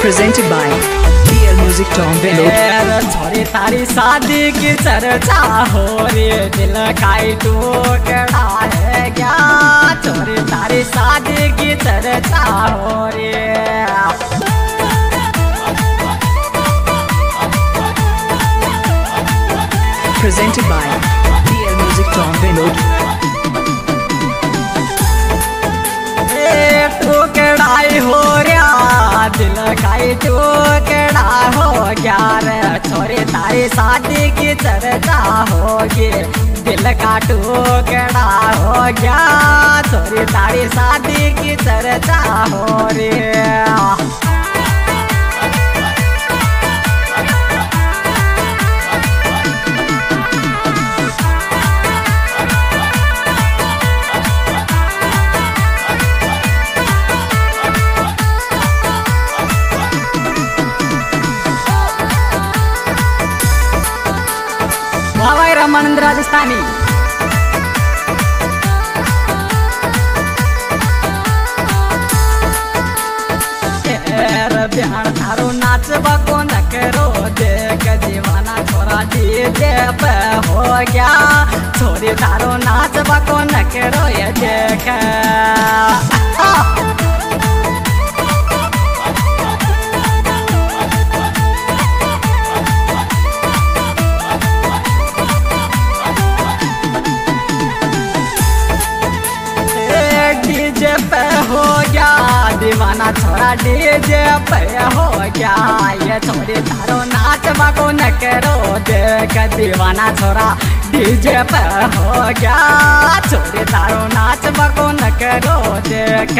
presented by DL Music Tom. तेरा छोरी तारी शादी की चर्चा हो रे दिल काई टुकड़ा है क्या छोरी तारी शादी की चर्चा हो रे Presented by DL Music Tom. ए टुकड़ाई हो दिल काई टुकड़ा हो गया रे? छोरे तारी शादी की चर्चा होगी दिल का टुकड़ा हो गया? छोरे तारी शादी की चर्चा हो रे भावाई रमानंद राजस्थानी। तेर थारो नाच बको न करो, देख दीवाना छोरा डीजे पे हो गया। छोरी थारो नाच बको न करो, ये देख। पे हो क्या ये छोरी तारो नाच बाको न करो देख दीवाना छोरा डीजे पे हो गया छोरी तारो नाच बाको न करो देख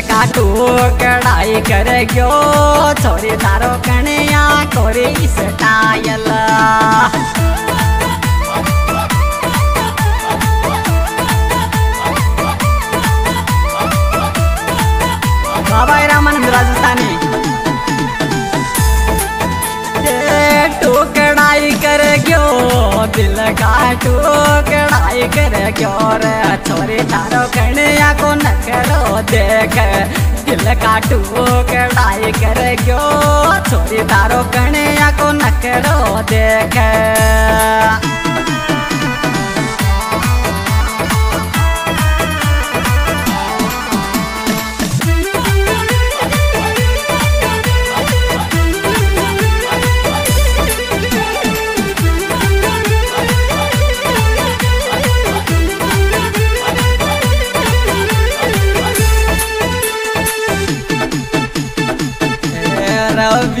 का कड़ाई कर क्यों छोरी तारो कणिया कोरे स्टाइल बाबा रामानंद राजस्थानी। दिल का टुकड़ाई कर क्यों रे? छोरी तारो कन्या को न करो देख। दिल का टुकड़ाई करे क्यों? छोरी तारो कन्या को न करो देख।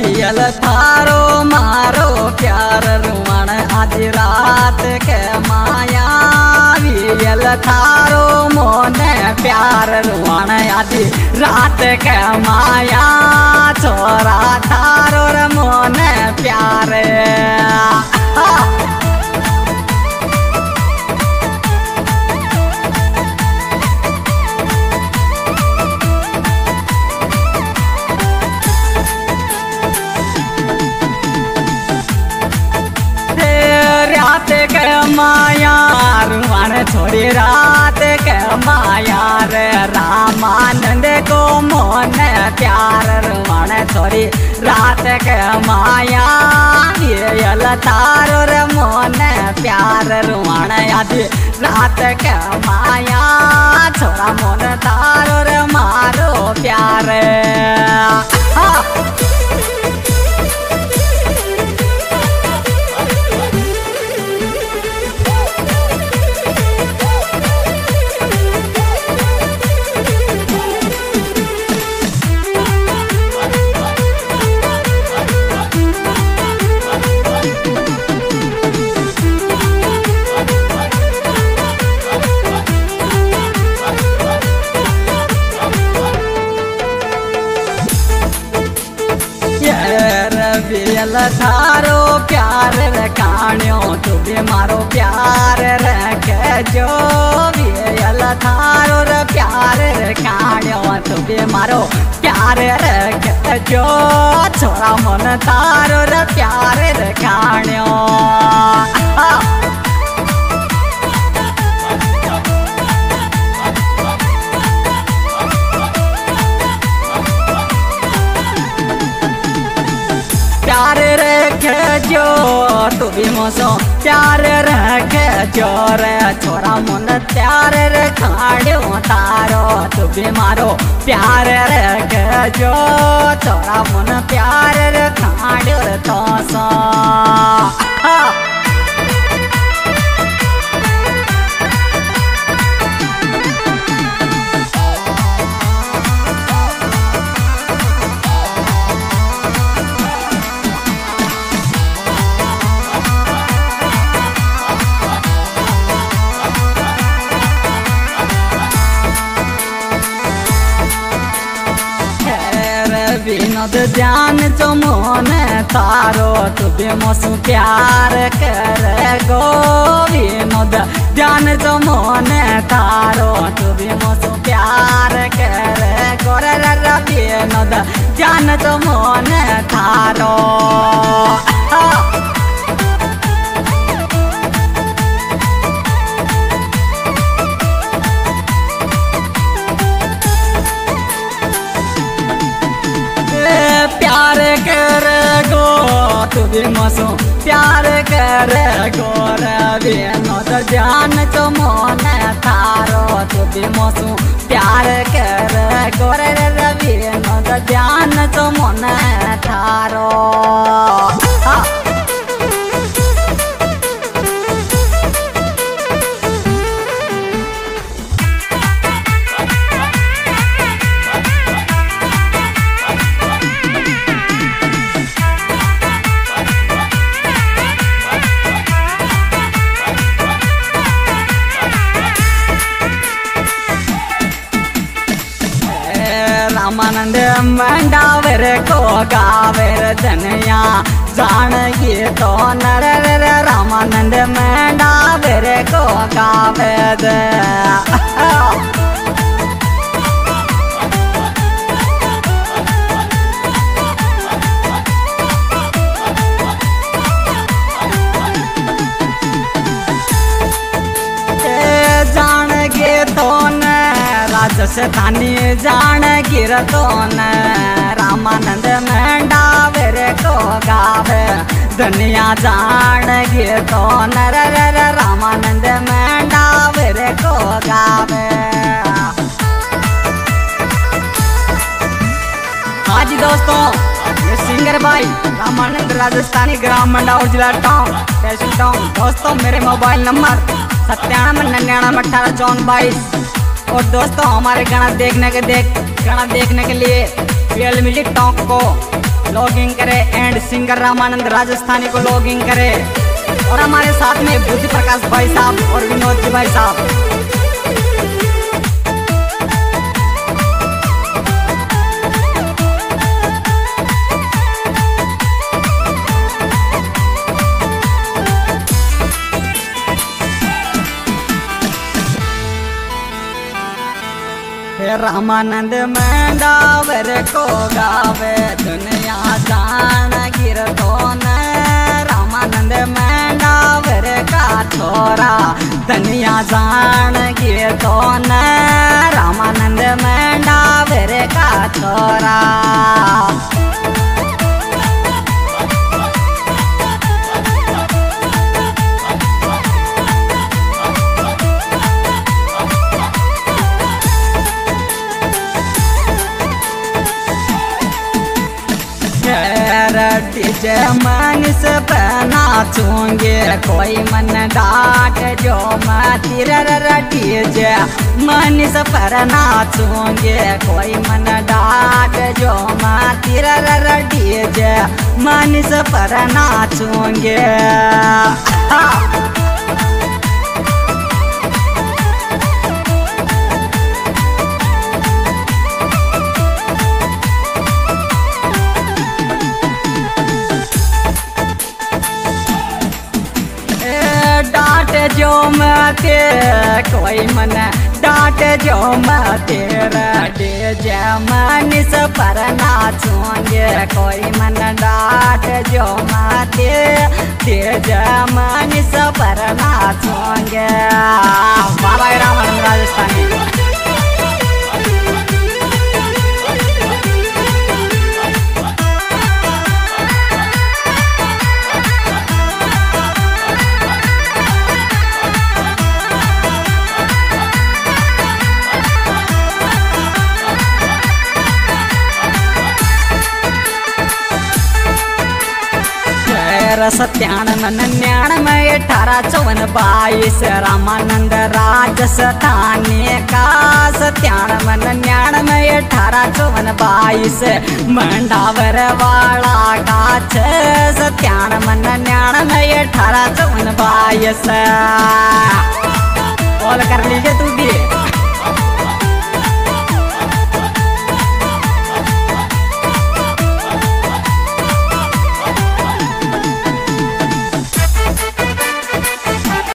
रवियल थारो, मारो, प्यार रुमण, आज रात के माया। पियल थारो, मोने, प्यार रुमण, आज रात के माया। छोरा थारो छोड़ी रात के माया रे, रामानंद को मोन प्यार रुआन छोड़ी रात के माया तारो रे मोन प्यार रुआन आदि रात के माया छोरा मोन तार रे, मारो प्यार थारो प्यार रखाण्यो तू भी मारो प्यार रख जो बेल थारो रे प्यार रखाण्यो तू भी मारो प्यार रख जो छोरा मन तारो रे प्यार रखाण्यो प्यार जो तू भी मोसो प्यार रखे जो छोरा मुन प्यार रे खाड़ो तारो तू भी मारो प्यार रखे, जो छोरा मुन प्यार रे खाड़ो तो सो। विनोद जान जो मोन तारो तुबे मोसु प्यार कर गो विनोद ध्यान जो मोन तारो तुबे मोसु प्यार कर गोरे विनोद ध्यान जो मोन तारो। भी मसो प्यार कर गो रवि नोद जान तो मन थारो तू भी मसो प्यार कर गो रे रवि नोद जान तो मन थारो रामानंद मंडावर को गावर धनिया जान ये तो नर रामानंद मंडावर को गावेद राजस्थानी जान गिर तो न रामानंद मंडावर को गावे दुनिया जान गे तो रामानंद मंडावर को गावे हाँ जी दोस्तों ये सिंगर भाई रामानंद राजस्थानी ग्राम मंडावर जिला टाउन तहसील टाउन दोस्तों मेरे मोबाइल नंबर सत्तानवे निन्यानवे अठारह चौवन बाईस और दोस्तों, हमारे गाना देखने के देख, गाना देखने के लिए रियल मिली टॉक को लॉगिंग करें एंड सिंगर रामानंद राजस्थानी को लॉगिंग करें। और हमारे साथ में बुद्धि प्रकाश भाई साहब और विनोद जी भाई साहब। रामानंद मंडावर को गावे, दुनिया जान गिर तो रामानंद मंडावर का छोरा, दुनिया जान गिर तो रामानंद मंडावर बना कोई मन डाट जो मातिर मन से पर नाचूँगे कोई मन डाट जो मातिर मन से पर नाचूँगे मते, कोई मन डांट जो मते रे से पर नाचोंगे कोई मन डांट जो मते। ते जमनिस पर नाचोंगे बाबा राम राजस्थानी सत्यान मन न्याण में अठारह चौवन बाईस रामानंद राजस्थानी का सत्यान मन न्याण में अठारह चौवन बाईस मंडावर वाला काछ सत्यान मन न्याण में अठारह चौवन बाईस कॉल कर लीजिए तू भी